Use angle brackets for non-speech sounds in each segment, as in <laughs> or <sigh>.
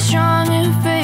strong and fake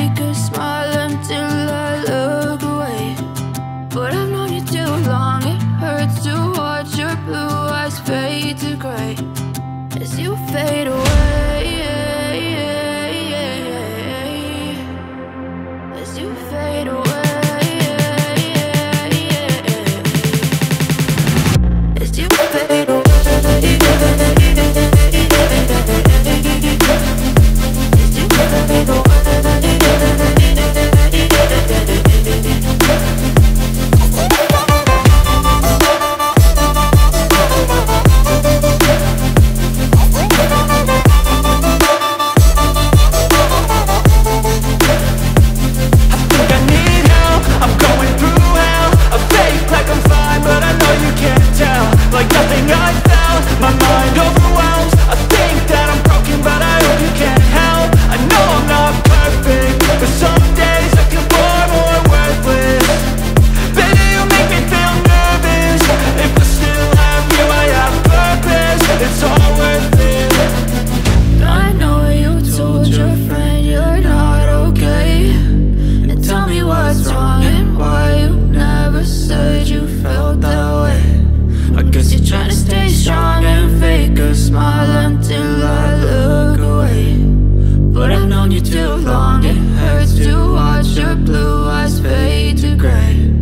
known you too long, it hurts to watch your blue eyes fade to gray.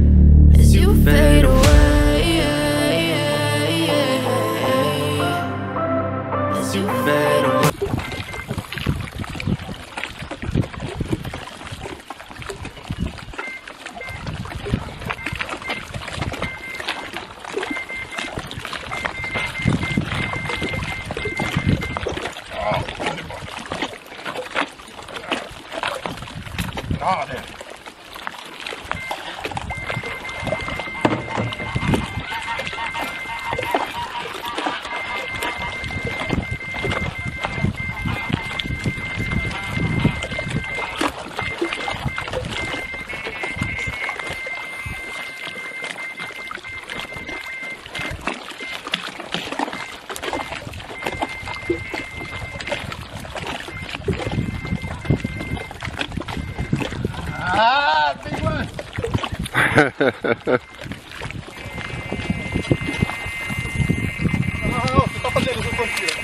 As you fade away Ah, big one. Ah,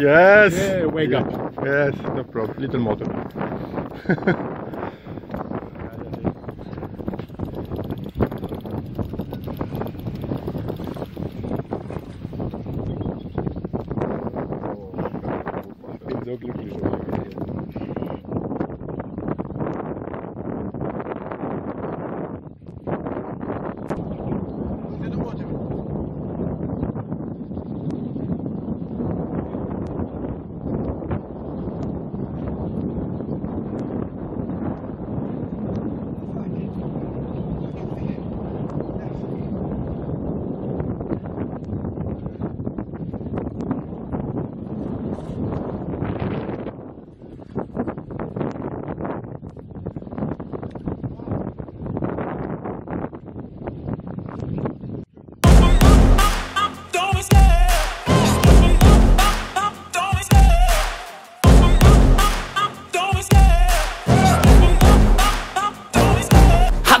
yes. Yeah, wake up. Yes, no problem. Little motor. <laughs>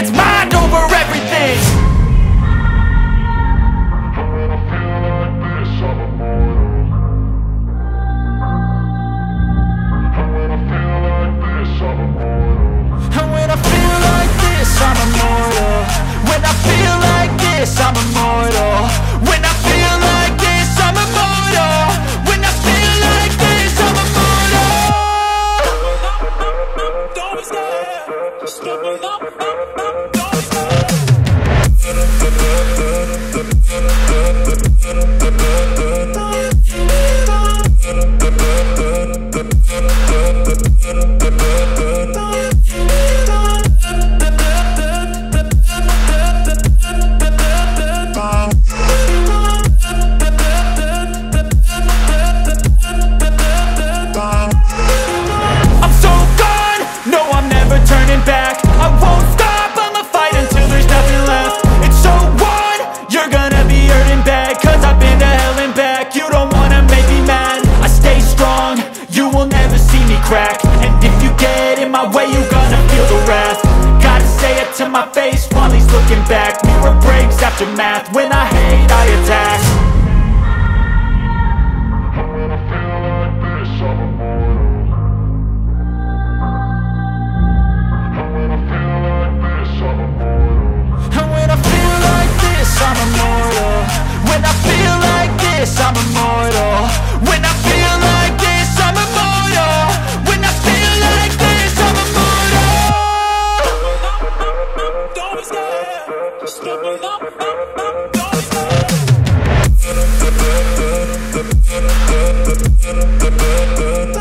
it's mind stepping up, up, up, up.